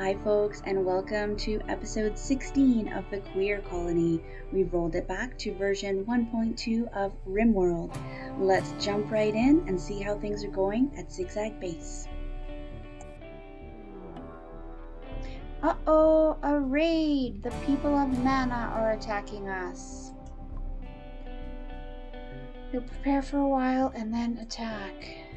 Hi, folks, and welcome to episode 16 of the Queer Colony. We've rolled it back to version 1.2 of RimWorld. Let's jump right in and see how things are going at Zigzag Base. Uh oh, a raid! The people of Mana are attacking us. We'll prepare for a while and then attack.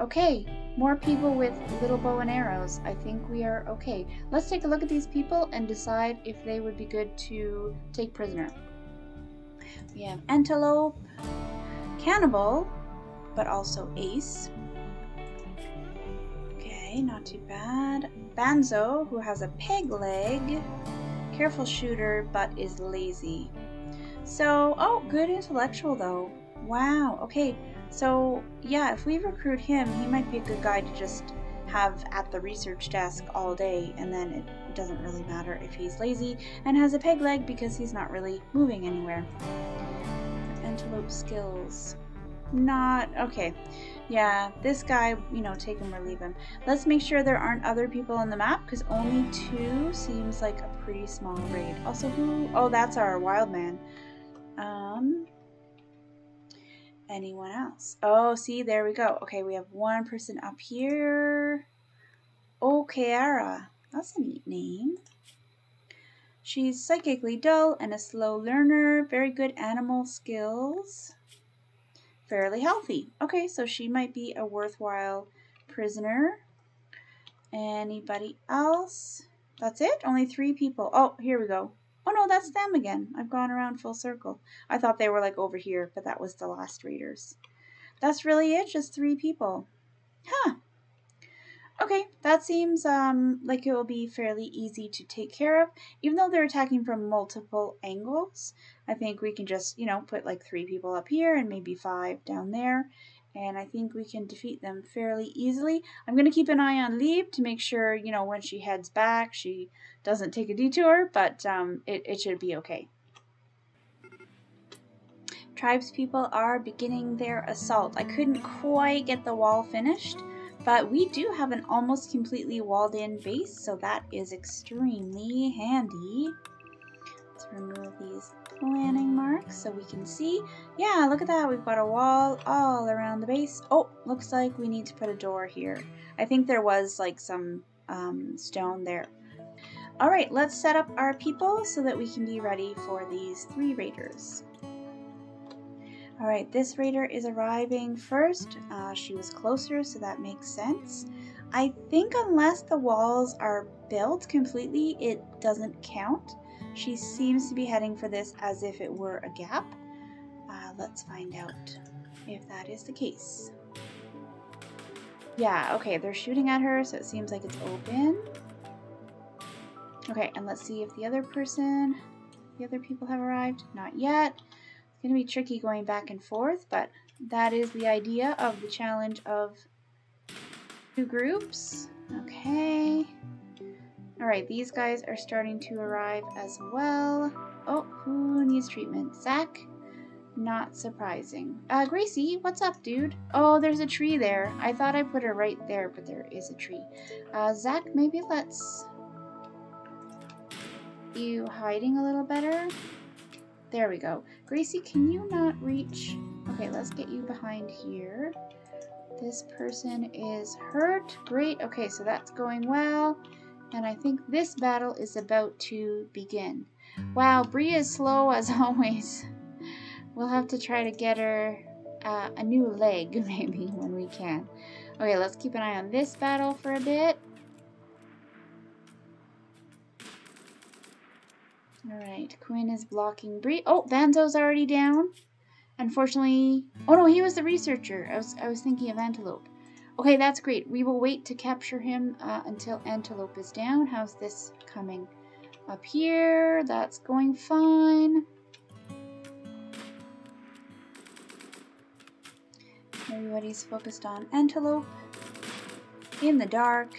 Okay, more people with little bow and arrows. I think we are okay. Let's take a look at these people and decide if they would be good to take prisoner. We have Antelope, Cannibal, but also Ace. Okay, not too bad. Banzo, who has a peg leg. Careful shooter, but is lazy. So, oh, good intellectual though. Wow, okay. So, yeah, if we recruit him, he might be a good guy to just have at the research desk all day, and then it doesn't really matter if he's lazy and has a peg leg because he's not really moving anywhere. Antelope skills. Not. Okay. Yeah, this guy, you know, take him or leave him. Let's make sure there aren't other people on the map because only two seems like a pretty small raid. Also, who? Oh, that's our wild man. Um, anyone else? Oh, see, there we go. Okay, we have one person up here. Oh, Kiara. That's a neat name. She's psychically dull and a slow learner. Very good animal skills. Fairly healthy. Okay, so she might be a worthwhile prisoner. Anybody else? That's it? Only three people. Oh, here we go. Oh no, that's them again. I've gone around full circle. I thought they were like over here, but that was the last raiders. That's really it, just three people. Huh. Okay, that seems um, like it will be fairly easy to take care of. Even though they're attacking from multiple angles, I think we can just, you know, put like three people up here and maybe five down there and I think we can defeat them fairly easily. I'm going to keep an eye on Lieb to make sure, you know, when she heads back, she doesn't take a detour, but um, it, it should be okay. Tribes people are beginning their assault. I couldn't quite get the wall finished, but we do have an almost completely walled in base, so that is extremely handy. Let's remove these planning marks so we can see. Yeah, look at that. We've got a wall all around the base. Oh, looks like we need to put a door here. I think there was like some um, stone there. All right, let's set up our people so that we can be ready for these three raiders. All right, this raider is arriving first. Uh, she was closer, so that makes sense. I think unless the walls are built completely, it doesn't count. She seems to be heading for this as if it were a gap. Uh, let's find out if that is the case. Yeah, okay, they're shooting at her, so it seems like it's open. Okay, and let's see if the other person, the other people have arrived. Not yet. It's going to be tricky going back and forth, but that is the idea of the challenge of two groups. Okay. Alright, these guys are starting to arrive as well. Oh, who needs treatment? Zach? Not surprising. Uh, Gracie, what's up, dude? Oh, there's a tree there. I thought I put her right there, but there is a tree. Uh, Zach, maybe let's... You hiding a little better? There we go. Gracie, can you not reach... Okay, let's get you behind here. This person is hurt. Great. Okay, so that's going well. And I think this battle is about to begin. Wow, Bria is slow as always. We'll have to try to get her uh, a new leg, maybe, when we can. Okay, let's keep an eye on this battle for a bit. Alright, Quinn is blocking Bree. Oh, Banzo's already down. Unfortunately... Oh no, he was the researcher. I was, I was thinking of Antelope. Okay, that's great. We will wait to capture him uh, until Antelope is down. How's this coming? Up here, that's going fine. Everybody's focused on Antelope. In the dark.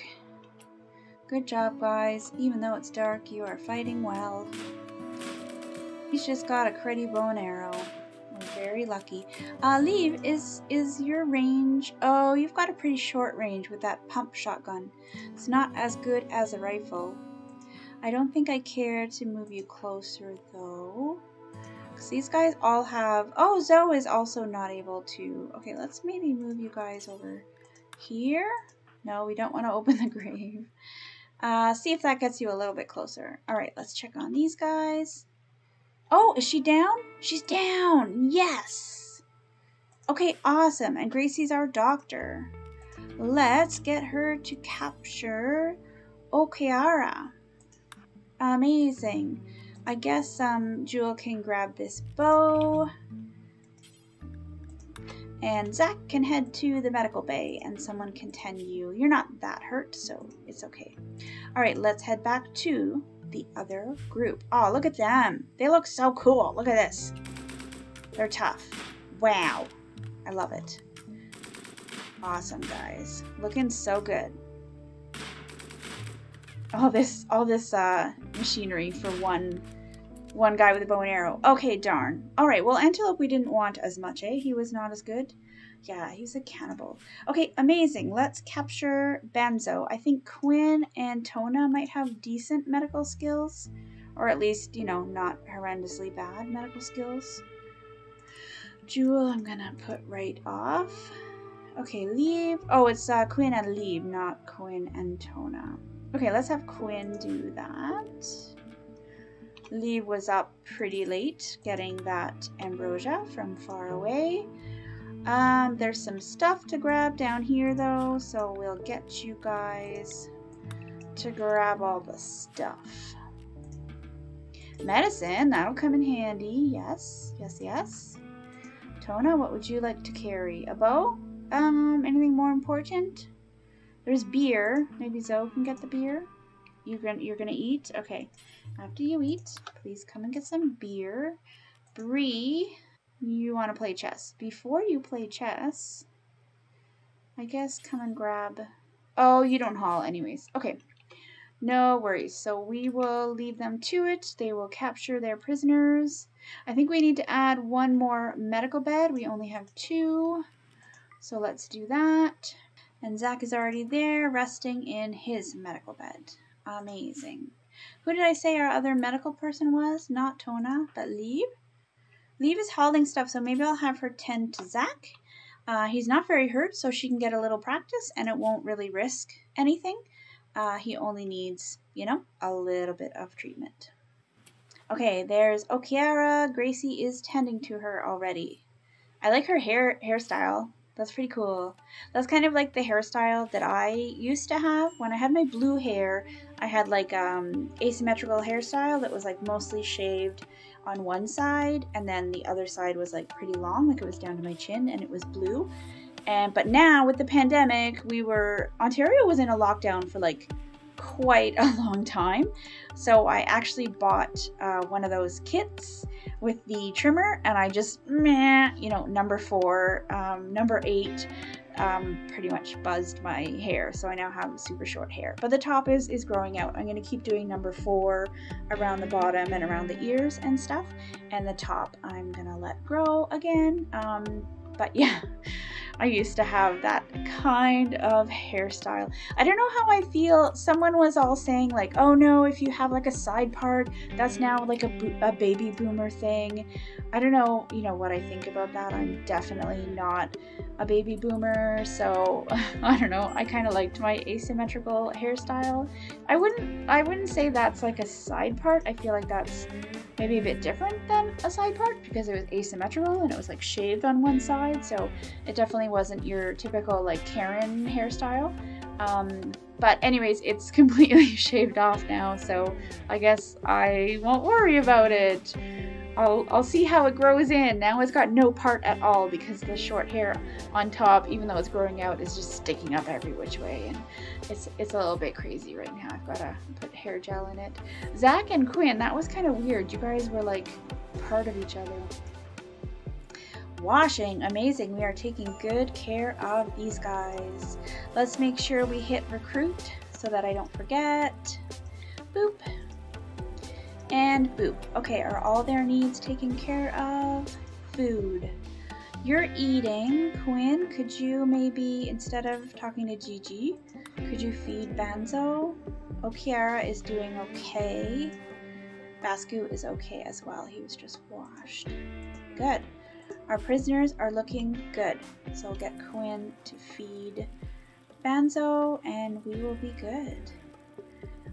Good job, guys. Even though it's dark, you are fighting well. He's just got a cruddy bow and arrow. We're very lucky. Uh, leave is is your range. Oh, you've got a pretty short range with that pump shotgun. It's not as good as a rifle. I don't think I care to move you closer though. Because these guys all have... Oh, Zoe is also not able to... Okay, let's maybe move you guys over here. No, we don't want to open the grave. Uh, see if that gets you a little bit closer. All right, let's check on these guys. Oh, is she down? She's down. Yes. Okay, awesome. And Gracie's our doctor. Let's get her to capture Okiara. Amazing. I guess um, Jewel can grab this bow. And Zach can head to the medical bay and someone can tend you. You're not that hurt, so it's okay. All right, let's head back to the other group. Oh, look at them. They look so cool. Look at this. They're tough. Wow. I love it. Awesome, guys. Looking so good. All this, all this uh, machinery for one, one guy with a bow and arrow. Okay, darn. All right. Well, Antelope we didn't want as much, eh? He was not as good. Yeah, he's a cannibal. Okay, amazing. Let's capture Banzo. I think Quinn and Tona might have decent medical skills, or at least, you know, not horrendously bad medical skills. Jewel, I'm gonna put right off. Okay, leave. Oh, it's uh, Quinn and leave, not Quinn and Tona. Okay, let's have Quinn do that. Leave was up pretty late getting that ambrosia from far away. Um, there's some stuff to grab down here though, so we'll get you guys to grab all the stuff. Medicine, that'll come in handy. Yes, yes, yes. Tona, what would you like to carry? A bow? Um, anything more important? There's beer. Maybe Zoe can get the beer. You're gonna, you're gonna eat? Okay. After you eat, please come and get some beer. Bree, you want to play chess. Before you play chess, I guess come and grab... Oh, you don't haul anyways. Okay. No worries. So we will leave them to it. They will capture their prisoners. I think we need to add one more medical bed. We only have two. So let's do that. And Zach is already there, resting in his medical bed. Amazing. Who did I say our other medical person was? Not Tona, but Leave. Leave is hauling stuff, so maybe I'll have her tend to Zach. Uh, he's not very hurt, so she can get a little practice, and it won't really risk anything. Uh, he only needs, you know, a little bit of treatment. Okay, there's Okiara. Gracie is tending to her already. I like her hair hairstyle. That's pretty cool. That's kind of like the hairstyle that I used to have. When I had my blue hair, I had like um asymmetrical hairstyle that was like mostly shaved on one side and then the other side was like pretty long, like it was down to my chin and it was blue. And but now with the pandemic, we were Ontario was in a lockdown for like quite a long time. So I actually bought uh, one of those kits with the trimmer and I just, meh, you know, number four, um, number eight, um, pretty much buzzed my hair. So I now have super short hair. But the top is, is growing out. I'm going to keep doing number four around the bottom and around the ears and stuff. And the top I'm going to let grow again. Um, but yeah. I used to have that kind of hairstyle. I don't know how I feel. Someone was all saying, like, oh no, if you have like a side part, that's now like a, bo- a baby boomer thing. I don't know, you know, what I think about that. I'm definitely not a baby boomer, so I don't know. I kind of liked my asymmetrical hairstyle. I wouldn't, I wouldn't say that's like a side part. I feel like that's maybe a bit different than a side part because it was asymmetrical and it was like shaved on one side. So it definitely wasn't your typical like Karen hairstyle. Um, but anyways, it's completely shaved off now, so I guess I won't worry about it. I'll, I'll see how it grows in. Now it's got no part at all because the short hair on top, even though it's growing out, is just sticking up every which way. And it's, it's a little bit crazy right now. I've got to put hair gel in it. Zach and Quinn, that was kind of weird. You guys were like part of each other. Washing, amazing. We are taking good care of these guys. Let's make sure we hit recruit so that I don't forget. Boop. And boop. Okay, are all their needs taken care of? food. You're eating. Quinn, could you maybe, instead of talking to Gigi, could you feed Banzo? Oh, Okiara is doing okay. Basku is okay as well. He was just washed. Good. Our prisoners are looking good. So I'll get Quinn to feed Banzo and we will be good.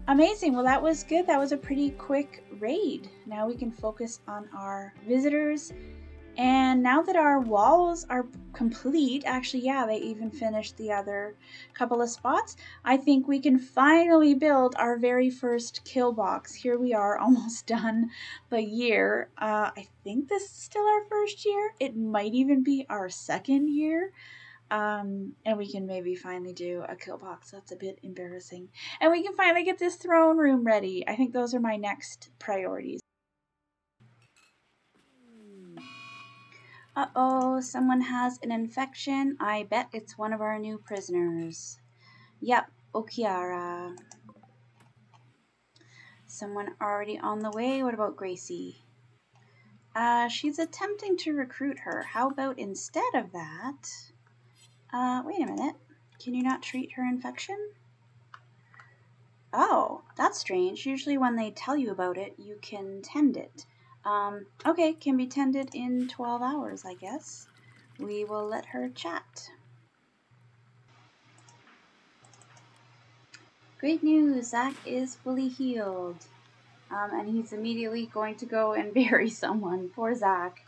Amazing. Well, that was good. That was a pretty quick raid. Now we can focus on our visitors and now that our walls are complete, actually, yeah, they even finished the other couple of spots, I think we can finally build our very first kill box. Here we are, almost done the year. Uh, I think this is still our first year. It might even be our second year. Um, and we can maybe finally do a kill box. That's a bit embarrassing. And we can finally get this throne room ready. I think those are my next priorities. Uh-oh, someone has an infection. I bet it's one of our new prisoners. Yep, Okiara. Someone already on the way. What about Gracie? Uh, she's attempting to recruit her. How about instead of that? Uh, wait a minute. Can you not treat her infection? Oh, that's strange. Usually when they tell you about it, you can tend it. Um, okay, can be tended in 12 hours, I guess. We will let her chat. Great news, Zach is fully healed. Um, and he's immediately going to go and bury someone. Poor Zach.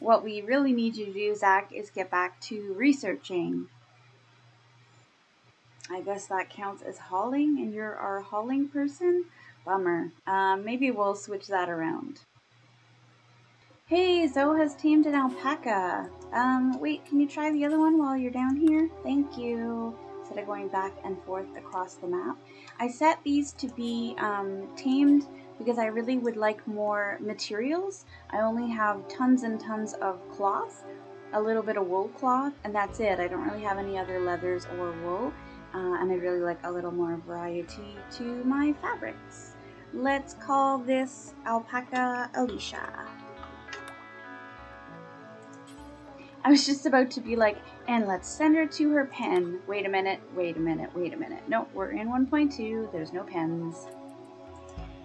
What we really need you to do, Zach, is get back to researching. I guess that counts as hauling, and you're our hauling person? Bummer. Um, maybe we'll switch that around. Hey, Zoe has tamed an alpaca. Um, wait, can you try the other one while you're down here? Thank you. Instead of going back and forth across the map. I set these to be um, tamed because I really would like more materials. I only have tons and tons of cloth, a little bit of wool cloth, and that's it. I don't really have any other leathers or wool, uh, and I really like a little more variety to my fabrics. Let's call this alpaca Alicia. I was just about to be like, and let's send her to her pen. Wait a minute, wait a minute, wait a minute. No, we're in 1.2, there's no pens.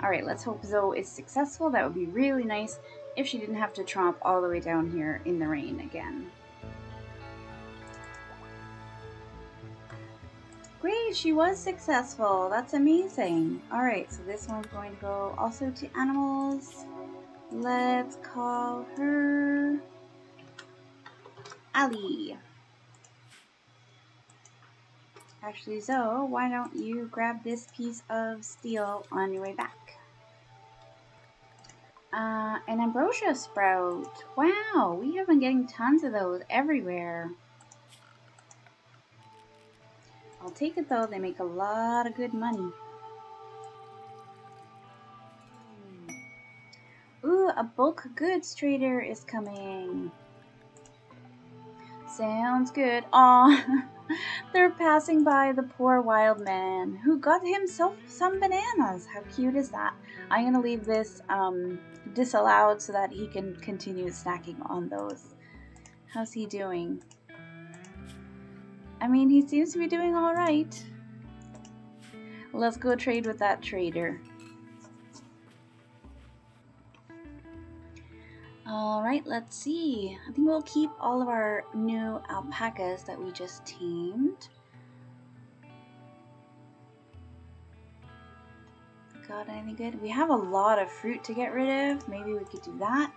Alright, let's hope Zoe is successful. That would be really nice if she didn't have to tromp all the way down here in the rain again. Great, she was successful. That's amazing. Alright, so this one's going to go also to animals. Let's call her... Ali. Actually, Zoe, why don't you grab this piece of steel on your way back? Uh, an ambrosia sprout. Wow, we have been getting tons of those everywhere. I'll take it though, they make a lot of good money. Ooh, a bulk goods trader is coming. Sounds good. Aw, they're passing by the poor wild man who got himself some bananas. How cute is that? I'm to leave this um, disallowed so that he can continue snacking on those. How's he doing? I mean, he seems to be doing all right. Let's go trade with that trader. Alright, let's see. I think we'll keep all of our new alpacas that we just tamed. Got anything good? We have a lot of fruit to get rid of. Maybe we could do that.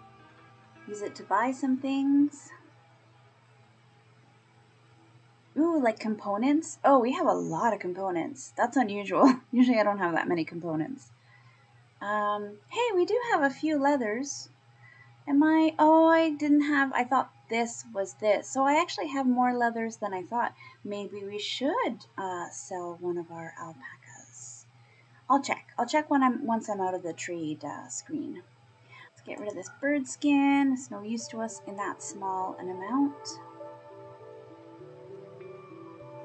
Use it to buy some things. Ooh, like components? Oh, we have a lot of components. That's unusual. Usually I don't have that many components. Um, hey, we do have a few leathers. Am I? Oh, I didn't have. I thought this was this. So I actually have more leathers than I thought. Maybe we should uh, sell one of our alpacas. I'll check. I'll check when I'm once I'm out of the trade uh, screen. Let's get rid of this bird skin. It's no use to us in that small an amount.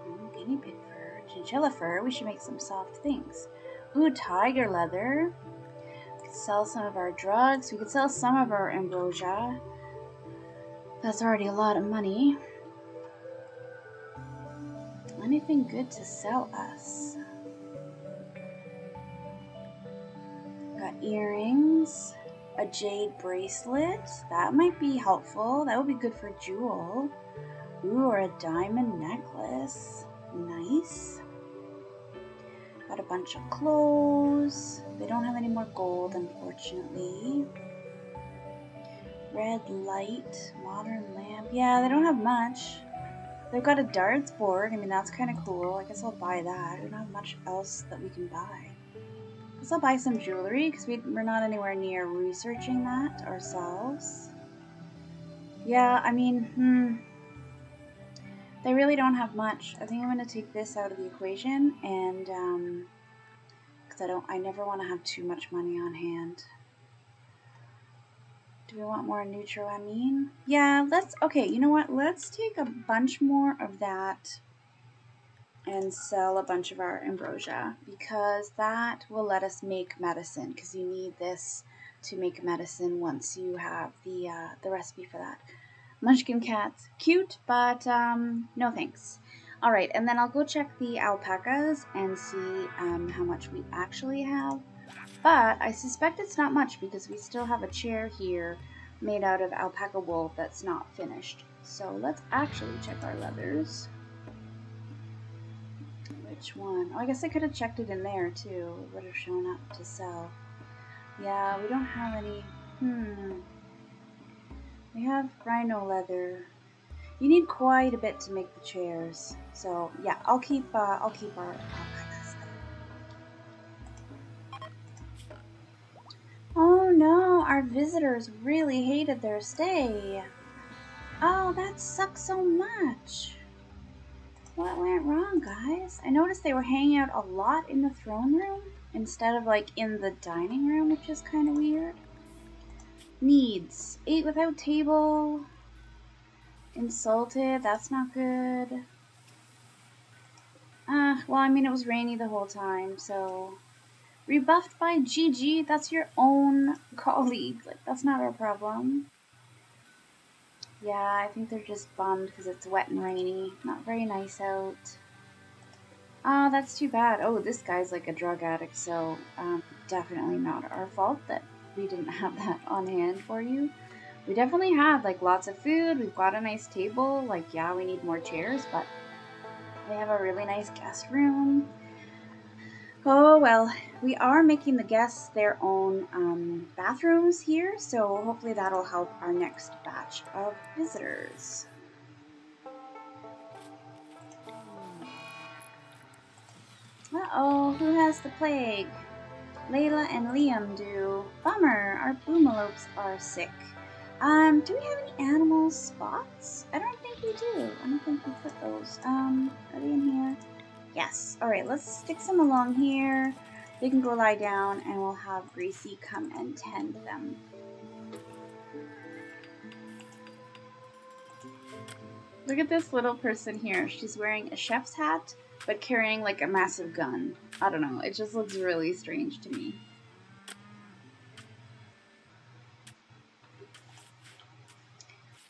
Ooh, guinea pig fur, chinchilla fur. We should make some soft things. Ooh, tiger leather We could sell some of our drugs. We could sell some of our ambrosia. That's already a lot of money. Anything good to sell us? Got earrings, a jade bracelet. That might be helpful. That would be good for Jewel. Ooh, or a diamond necklace. Nice. Got a bunch of clothes. They don't have any more gold, unfortunately. Red light, modern lamp. Yeah, they don't have much. They've got a darts board. I mean, that's kind of cool. I guess I'll buy that. We don't have much else that we can buy. I'll buy some jewelry because we, we're not anywhere near researching that ourselves. Yeah, I mean, hmm. They really don't have much. I think I'm going to take this out of the equation and, um, because I don't, I never want to have too much money on hand. Do we want more neutroamine? Yeah, let's, okay, you know what? Let's take a bunch more of that and sell a bunch of our ambrosia because that will let us make medicine because you need this to make medicine once you have the, uh, the recipe for that. Munchkin cats, cute, but um, no thanks. All right, and then I'll go check the alpacas and see um, how much we actually have. But I suspect it's not much because we still have a chair here made out of alpaca wool that's not finished. So let's actually check our leathers. Which one? Oh, I guess I could have checked it in there too. It would have shown up to sell. Yeah, we don't have any. Hmm. We have rhino leather. You need quite a bit to make the chairs. So yeah, I'll keep uh, I'll keep our. Oh no, our visitors really hated their stay. Oh, that sucks so much. What went wrong, guys? I noticed they were hanging out a lot in the throne room instead of like in the dining room, which is kind of weird. Needs. Ate without table. Insulted. That's not good. Ah, uh, well, I mean, it was rainy the whole time, so... Rebuffed by Gigi, that's your own colleague. Like, that's not our problem. Yeah, I think they're just bummed because it's wet and rainy. Not very nice out. Ah, oh, that's too bad. Oh, this guy's like a drug addict, so um, definitely not our fault that we didn't have that on hand for you. We definitely had like lots of food. We've got a nice table. Like, yeah, we need more chairs, but we have a really nice guest room. Oh well, we are making the guests their own um, bathrooms here, so hopefully that'll help our next batch of visitors. Uh-oh, who has the plague? Layla and Liam do. Bummer, our boomalopes are sick. Um, do we have any animal spots? I don't think we do. I don't think we put those. Um, are they in here? Yes. Alright, let's stick some along here. They can go lie down and we'll have Gracie come and tend them. Look at this little person here. She's wearing a chef's hat but carrying like a massive gun. I don't know, it just looks really strange to me.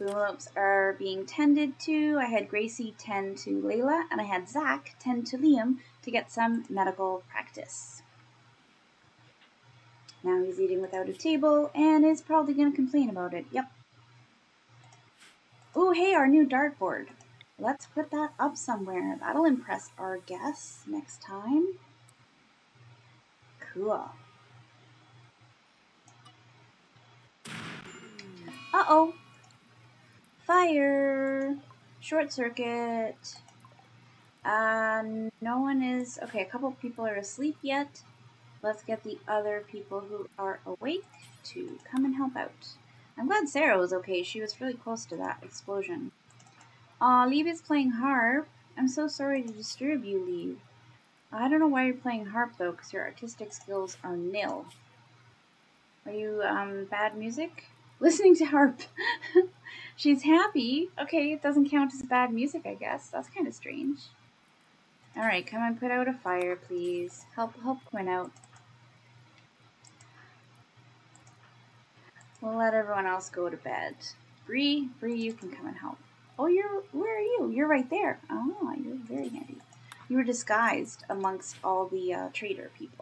Boomalopes are being tended to. I had Gracie tend to Layla, and I had Zach tend to Liam to get some medical practice. Now he's eating without a table and is probably going to complain about it. Yep. Oh, hey, our new dartboard. Let's put that up somewhere. That'll impress our guests next time. Cool. Uh-oh. Fire. Short circuit. Uh, no one is... Okay, a couple people are asleep yet. Let's get the other people who are awake to come and help out. I'm glad Sarah was okay. She was really close to that explosion. Aw, Leave is playing harp. I'm so sorry to disturb you, Leave. I don't know why you're playing harp, though, because your artistic skills are nil. Are you, um, bad music? Listening to harp. She's happy. Okay, it doesn't count as bad music, I guess. That's kind of strange. Alright, come and put out a fire, please. Help, help Quinn out. We'll let everyone else go to bed. Bree, Bree, you can come and help. Oh, you're, where are you? You're right there. Oh, you're very handy. You were disguised amongst all the uh, trader people.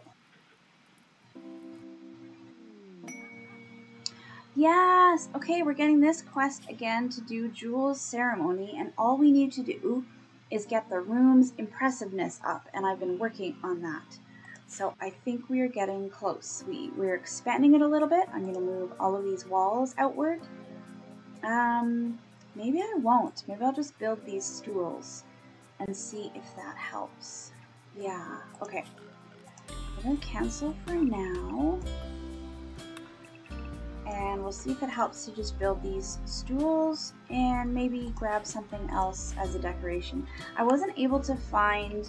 Yes! Okay, we're getting this quest again to do Jewel's ceremony, and all we need to do is get the room's impressiveness up, and I've been working on that. So I think we are getting close. We, we're expanding it a little bit. I'm going to move all of these walls outward. Um, maybe I won't. Maybe I'll just build these stools and see if that helps. Yeah, okay. I'm going to cancel for now and we'll see if it helps to just build these stools and maybe grab something else as a decoration. I wasn't able to find,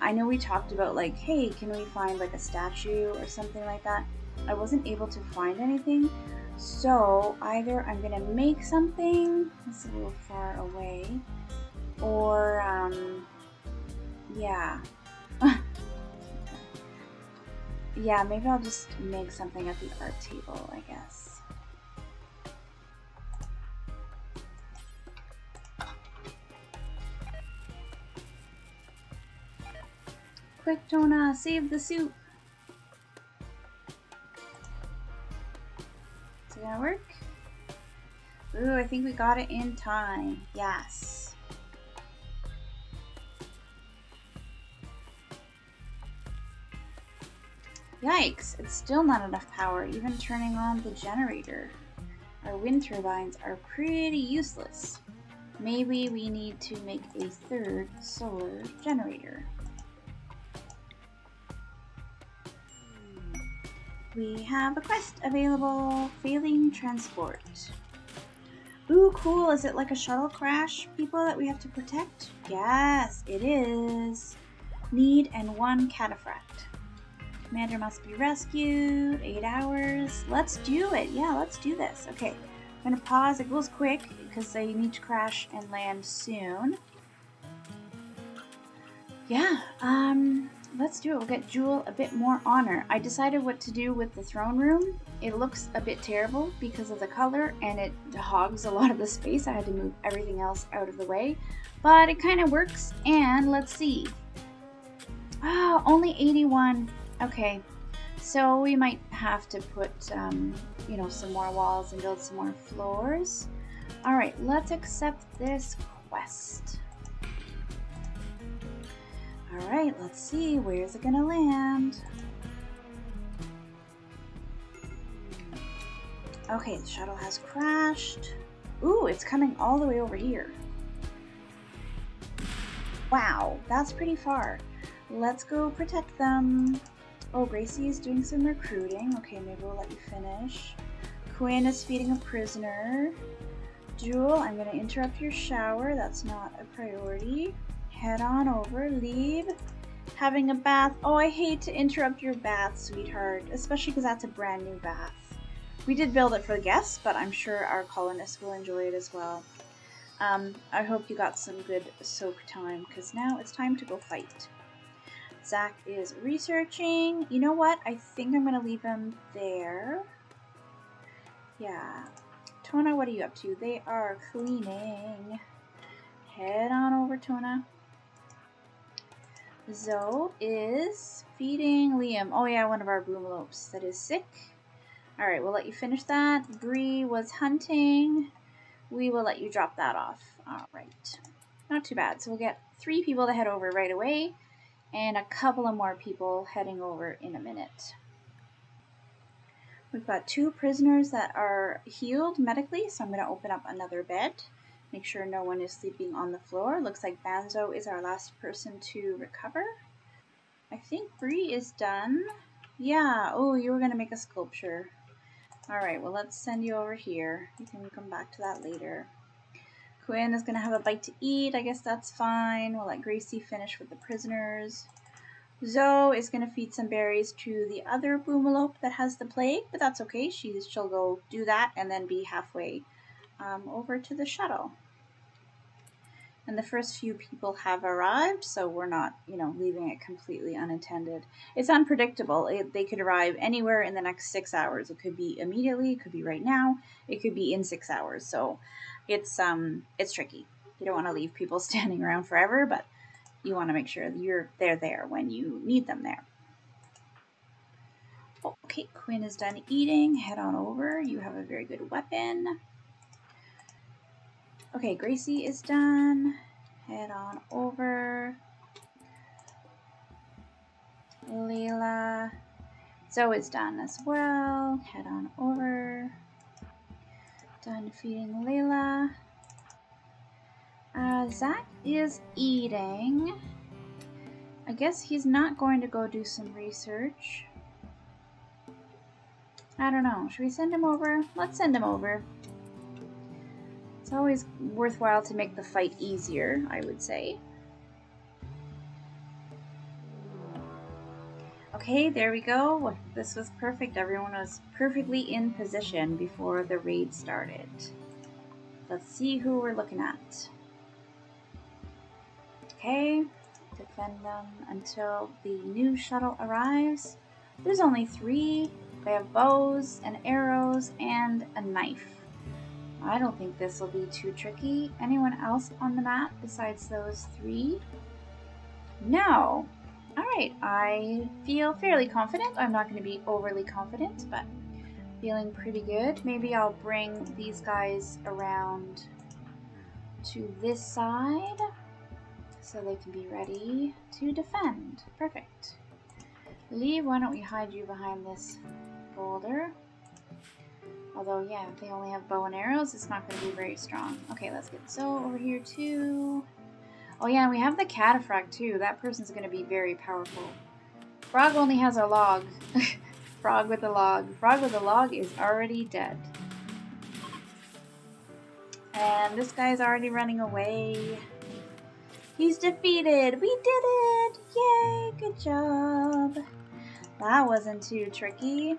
I know we talked about like, hey, can we find like a statue or something like that? I wasn't able to find anything. So either I'm gonna make something, it's a little far away, or um, yeah. yeah, maybe I'll just make something at the art table, I guess. Quick, Jonah, save the soup. Is it gonna work? Ooh, I think we got it in time. Yes. Yikes, it's still not enough power, even turning on the generator. Our wind turbines are pretty useless. Maybe we need to make a third solar generator. We have a quest available, failing transport. Ooh, cool. Is it like a shuttle crash, people, that we have to protect? Yes, it is. Need and one cataphract. Commander must be rescued. Eight hours. Let's do it. Yeah, let's do this. Okay, I'm gonna pause. It goes quick because they need to crash and land soon. Yeah, um, let's do it. We'll get Jewel a bit more honor. I decided what to do with the throne room. It looks a bit terrible because of the color and it hogs a lot of the space. I had to move everything else out of the way, but it kind of works. And let's see. Oh, only 81. Okay, so we might have to put, um, you know, some more walls and build some more floors. All right, let's accept this quest. Alright, let's see. Where's it gonna land? Okay, the shuttle has crashed. Ooh, it's coming all the way over here. Wow, that's pretty far. Let's go protect them. Oh, Gracie is doing some recruiting. Okay, maybe we'll let you finish. Quinn is feeding a prisoner. Jewel, I'm going to interrupt your shower. That's not a priority head on over, leave. Having a bath. Oh, I hate to interrupt your bath, sweetheart, especially because that's a brand new bath. We did build it for the guests, but I'm sure our colonists will enjoy it as well. Um, I hope you got some good soak time, because now it's time to go fight. Zach is researching. You know what? I think I'm going to leave him there. Yeah. Tona, what are you up to? They are cleaning. Head on over, Tona. Zoe is feeding Liam. Oh yeah, one of our boomalopes that is sick. Alright, we'll let you finish that. Bree was hunting. We will let you drop that off. Alright. Not too bad. So we'll get three people to head over right away and a couple of more people heading over in a minute. We've got two prisoners that are healed medically, so I'm going to open up another bed. Make sure no one is sleeping on the floor. Looks like Banzo is our last person to recover. I think Bree is done. Yeah, oh, you were going to make a sculpture. Alright, well let's send you over here. You can come back to that later. Quinn is going to have a bite to eat. I guess that's fine. We'll let Gracie finish with the prisoners. Zoe is going to feed some berries to the other boomalope that has the plague, but that's okay. She's, she'll go do that and then be halfway um, over to the shuttle. and the first few people have arrived, so we're not, you know, leaving it completely unattended. It's unpredictable. It, they could arrive anywhere in the next six hours. It could be immediately, it could be right now, it could be in six hours. So it's um it's tricky. You don't want to leave people standing around forever, but you want to make sure you're they're there when you need them there. Okay, Quinn is done eating. Head on over. You have a very good weapon. Okay, Gracie is done. Head on over. Layla. Zoe is done as well. Head on over. Done feeding Layla. Uh, Zach is eating. I guess he's not going to go do some research. I don't know. Should we send him over? Let's send him over. It's always worthwhile to make the fight easier, I would say. Okay, there we go. This was perfect. Everyone was perfectly in position before the raid started. Let's see who we're looking at. Okay, defend them until the new shuttle arrives. There's only three. They have bows and arrows and a knife. I don't think this will be too tricky. Anyone else on the map besides those three? No. Alright, I feel fairly confident. I'm not going to be overly confident, but feeling pretty good. Maybe I'll bring these guys around to this side so they can be ready to defend. Perfect. Leave, why don't we hide you behind this boulder? Although, yeah, if they only have bow and arrows, it's not going to be very strong. Okay, let's get Zoe over here too. Oh yeah, we have the cataphract too. That person's going to be very powerful. Frog only has a log. Frog with a log. Frog with a log is already dead. And this guy's already running away. He's defeated! We did it! Yay! Good job! That wasn't too tricky.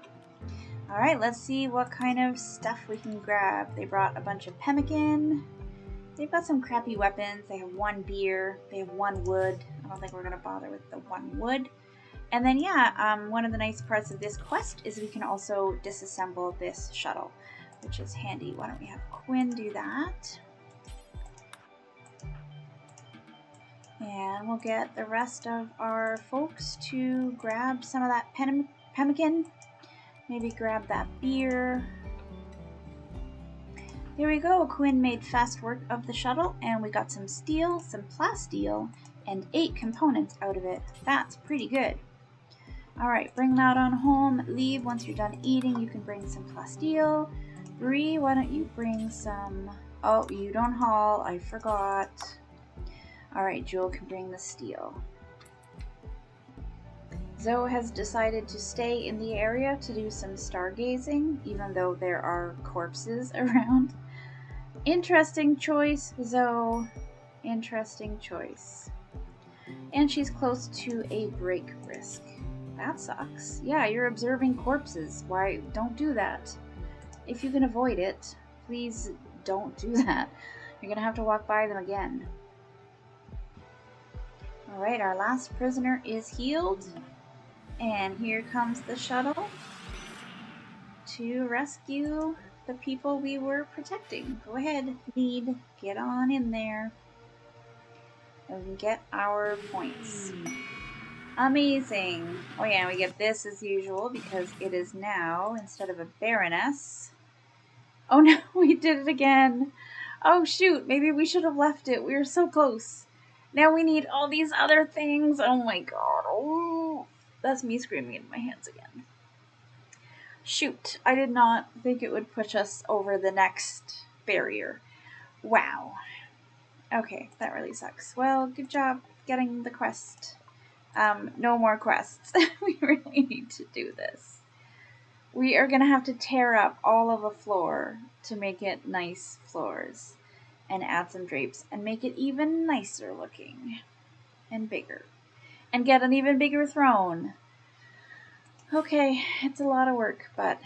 Alright, let's see what kind of stuff we can grab. They brought a bunch of pemmican. They've got some crappy weapons. They have one beer. They have one wood. I don't think we're going to bother with the one wood. And then, yeah, um, one of the nice parts of this quest is we can also disassemble this shuttle, which is handy. Why don't we have Quinn do that? And we'll get the rest of our folks to grab some of that pem pemmican Maybe grab that beer. There we go. Quinn made fast work of the shuttle, and we got some steel, some plasteel, and eight components out of it. That's pretty good. Alright, bring that on home. Leave once you're done eating. You can bring some plasteel. Bree, why don't you bring some... Oh, you don't haul. I forgot. Alright, Jewel can bring the steel. Zoe has decided to stay in the area to do some stargazing, even though there are corpses around. Interesting choice, Zoe. Interesting choice. And she's close to a break risk. That sucks. Yeah, you're observing corpses. Why, don't do that. If you can avoid it, please don't do that. You're gonna have to walk by them again. Alright, our last prisoner is healed. And here comes the shuttle to rescue the people we were protecting. Go ahead, Need. Get on in there. And get our points. Amazing. Oh yeah, we get this as usual because it is now, instead of a Baroness. Oh no, we did it again. Oh shoot, maybe we should have left it. We were so close. Now we need all these other things. Oh my god. Oh. That's me screaming in my hands again. Shoot, I did not think it would push us over the next barrier. Wow. Okay, that really sucks. Well, good job getting the quest. Um, no more quests. we really need to do this. We are going to have to tear up all of the floor to make it nice floors and add some drapes and make it even nicer looking and bigger and get an even bigger throne. Okay, it's a lot of work, but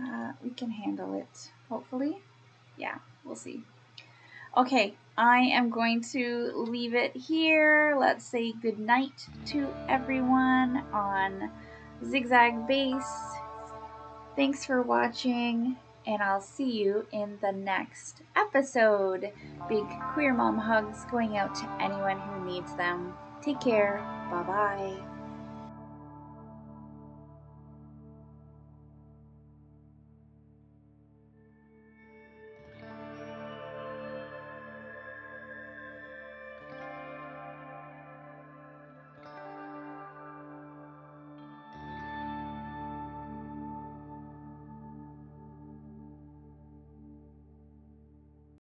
uh, we can handle it, hopefully. Yeah, we'll see. Okay, I am going to leave it here. Let's say good night to everyone on Zigzag Base. Thanks for watching, and I'll see you in the next episode. Big queer mom hugs going out to anyone who needs them. Take care. Bye bye.